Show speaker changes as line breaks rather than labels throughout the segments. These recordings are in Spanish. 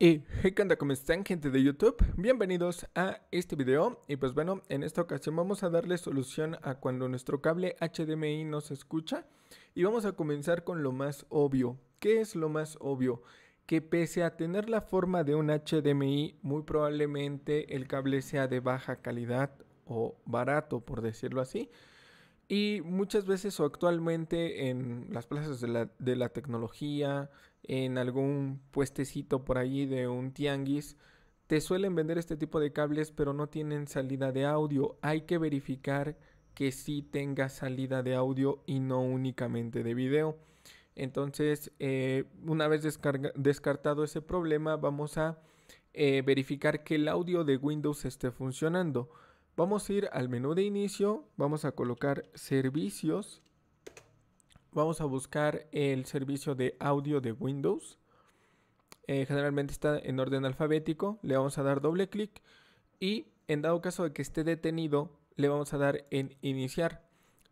Y hey, ¿qué? ¿Cómo están gente de YouTube? Bienvenidos a este video y pues bueno, en esta ocasión vamos a darle solución a cuando nuestro cable HDMI no se escucha y vamos a comenzar con lo más obvio. ¿Qué es lo más obvio? Que pese a tener la forma de un HDMI, muy probablemente el cable sea de baja calidad o barato, por decirlo así. Y muchas veces o actualmente en las plazas de la, de la tecnología, en algún puestecito por allí de un tianguis, te suelen vender este tipo de cables pero no tienen salida de audio. Hay que verificar que sí tenga salida de audio y no únicamente de video. Entonces, eh, una vez descartado ese problema, vamos a eh, verificar que el audio de Windows esté funcionando. Vamos a ir al menú de inicio, vamos a colocar servicios, vamos a buscar el servicio de audio de Windows. Eh, generalmente está en orden alfabético, le vamos a dar doble clic y en dado caso de que esté detenido, le vamos a dar en iniciar.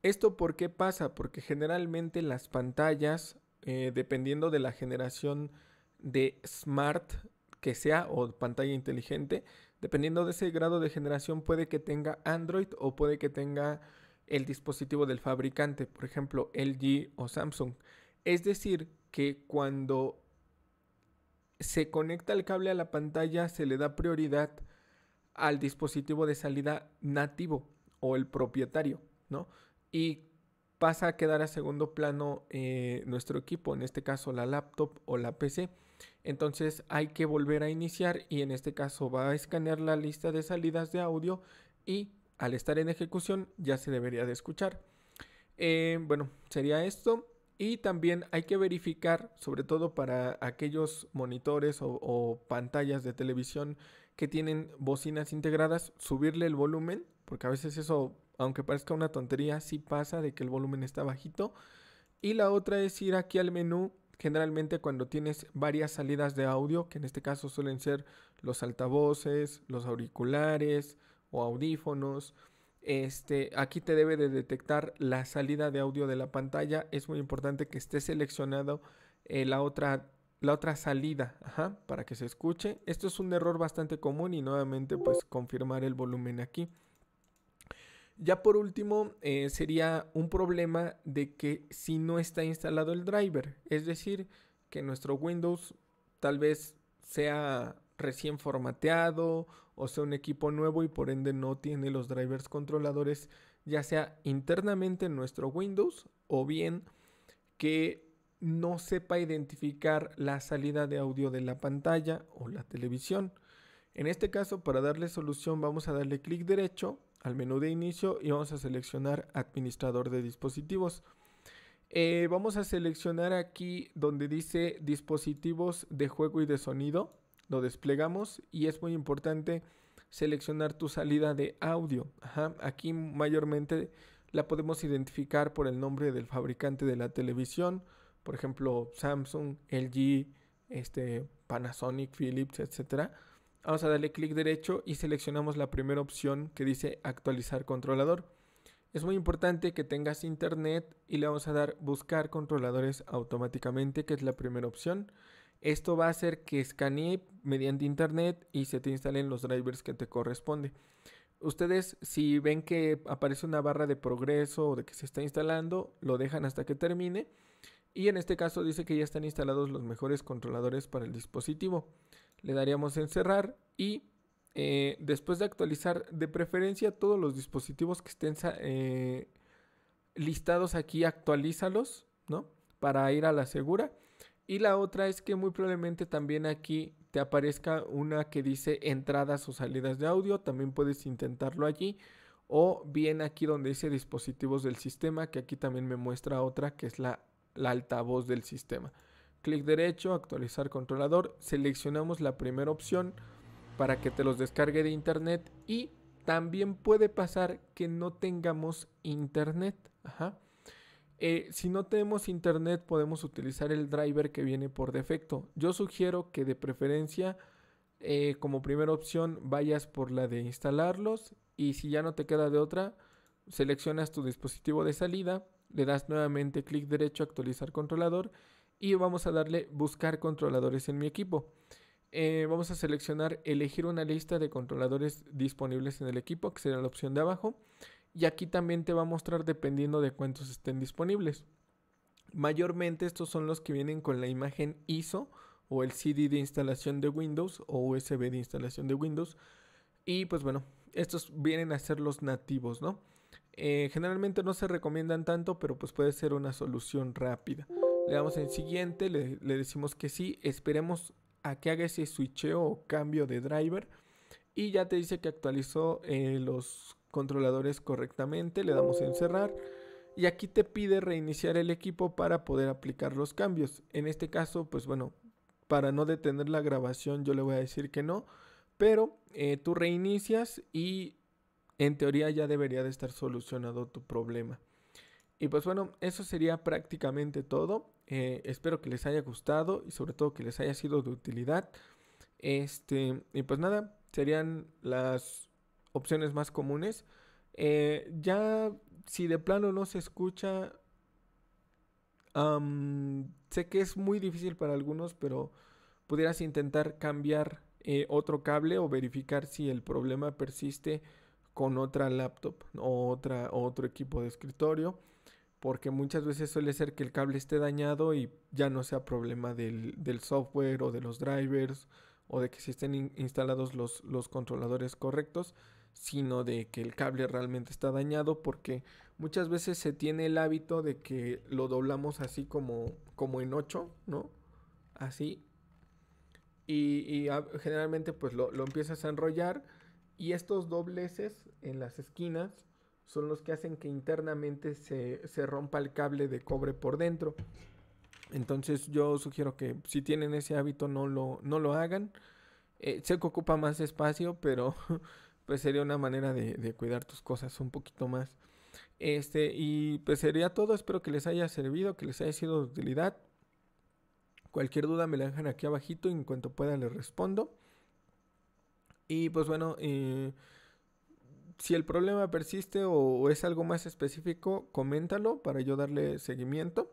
¿Esto por qué pasa? Porque generalmente las pantallas, eh, dependiendo de la generación de smart que sea o pantalla inteligente, Dependiendo de ese grado de generación puede que tenga Android o puede que tenga el dispositivo del fabricante, por ejemplo LG o Samsung. Es decir, que cuando se conecta el cable a la pantalla se le da prioridad al dispositivo de salida nativo o el propietario, ¿no? Y pasa a quedar a segundo plano eh, nuestro equipo, en este caso la laptop o la PC. Entonces hay que volver a iniciar y en este caso va a escanear la lista de salidas de audio y al estar en ejecución ya se debería de escuchar. Eh, bueno, sería esto. Y también hay que verificar, sobre todo para aquellos monitores o, o, pantallas de televisión que tienen bocinas integradas, subirle el volumen, porque a veces eso, aunque parezca una tontería, sí pasa de que el volumen está bajito. Y la otra es ir aquí al menú generalmente cuando tienes varias salidas de audio, que en este caso suelen ser los altavoces, los auriculares o audífonos, este, aquí te debe de detectar la salida de audio de la pantalla. Es muy importante que esté seleccionado eh, la, otra, la otra salida para que se escuche. Esto es un error bastante común y nuevamente pues confirmar el volumen aquí. Ya por último, eh, sería un problema de que si no está instalado el driver, es decir, que nuestro Windows tal vez sea recién formateado o sea un equipo nuevo y por ende no tiene los drivers controladores, ya sea internamente en nuestro Windows o bien que no sepa identificar la salida de audio de la pantalla o la televisión. En este caso, para darle solución, vamos a darle clic derecho al menú de inicio y vamos a seleccionar administrador de dispositivos. Eh, vamos a seleccionar aquí donde dice dispositivos de juego y de sonido. Lo desplegamos y es muy importante seleccionar tu salida de audio. Aquí mayormente la podemos identificar por el nombre del fabricante de la televisión. Por ejemplo, Samsung, LG, este, Panasonic, Philips, etcétera. Vamos a darle clic derecho y seleccionamos la primera opción que dice actualizar controlador. Es muy importante que tengas internet y le vamos a dar buscar controladores automáticamente, que es la primera opción. Esto va a hacer que escanee mediante internet y se te instalen los drivers que te corresponde. Ustedes si ven que aparece una barra de progreso o de que se está instalando, lo dejan hasta que termine. Y en este caso dice que ya están instalados los mejores controladores para el dispositivo le daríamos en cerrar y eh, después de actualizar de preferencia todos los dispositivos que estén eh, listados aquí, actualízalos, ¿no? Para ir a la segura. Y la otra es que muy probablemente también aquí te aparezca una que dice entradas o salidas de audio. También puedes intentarlo allí. O bien aquí donde dice dispositivos del sistema, que aquí también me muestra otra que es la, la altavoz del sistema clic derecho, actualizar controlador, seleccionamos la primera opción para que te los descargue de internet y también puede pasar que no tengamos internet. Eh, si no tenemos internet podemos utilizar el driver que viene por defecto. Yo sugiero que de preferencia eh, como primera opción vayas por la de instalarlos y si ya no te queda de otra, seleccionas tu dispositivo de salida, le das nuevamente clic derecho actualizar controlador y vamos a darle buscar controladores en mi equipo. Eh, vamos a seleccionar elegir una lista de controladores disponibles en el equipo, que será la opción de abajo. Y aquí también te va a mostrar dependiendo de cuántos estén disponibles. Mayormente estos son los que vienen con la imagen ISO o el CD de instalación de Windows o USB de instalación de Windows. Y pues bueno, estos vienen a ser los nativos, ¿no? Eh, generalmente no se recomiendan tanto, pero pues puede ser una solución rápida. Le damos en siguiente, le, decimos que sí, esperemos a que haga ese switcheo o cambio de driver. Y ya te dice que actualizó eh, los controladores correctamente, le damos en cerrar. Y aquí te pide reiniciar el equipo para poder aplicar los cambios. En este caso, pues bueno, para no detener la grabación yo le voy a decir que no. Pero eh, tú reinicias y en teoría ya debería de estar solucionado tu problema. Y pues bueno, eso sería prácticamente todo. Eh, espero que les haya gustado y sobre todo que les haya sido de utilidad. Este, y pues nada, serían las opciones más comunes. Eh, ya si de plano no se escucha, sé que es muy difícil para algunos, pero pudieras intentar cambiar eh, otro cable o verificar si el problema persiste con otra laptop o otra, otro equipo de escritorio. Porque muchas veces suele ser que el cable esté dañado y ya no sea problema del, del software o de los drivers o de que si estén instalados los, los controladores correctos, sino de que el cable realmente está dañado porque muchas veces se tiene el hábito de que lo doblamos así como, como en 8, ¿no? Así. Y, generalmente pues lo, lo, empiezas a enrollar y estos dobleces en las esquinas son los que hacen que internamente se, se rompa el cable de cobre por dentro. Entonces yo sugiero que si tienen ese hábito no lo, no lo hagan. Eh, sé que ocupa más espacio, pero pues sería una manera de, cuidar tus cosas un poquito más. Este, y pues sería todo. Espero que les haya servido, que les haya sido de utilidad. Cualquier duda me la dejan aquí abajito y en cuanto pueda les respondo. Y pues bueno, eh, si el problema persiste o, es algo más específico, coméntalo para yo darle seguimiento.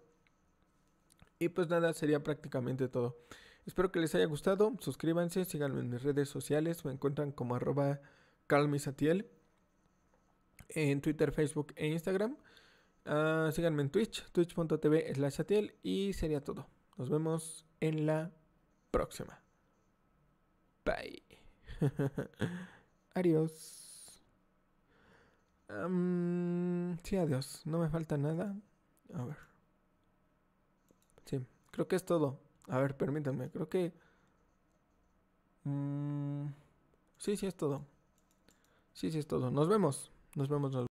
Y pues nada, sería prácticamente todo. Espero que les haya gustado. Suscríbanse, síganme en mis redes sociales. Me encuentran como arroba calmisatiel en Twitter, Facebook e Instagram. Ah, síganme en Twitch, twitch.tv slash. Y sería todo. Nos vemos en la próxima. Bye. adiós. Sí, adiós. No me falta nada. A ver. Sí, creo que es todo. A ver, permítanme. Creo que... Mm, sí, sí es todo. Sí, sí es todo. Nos vemos. Nos vemos.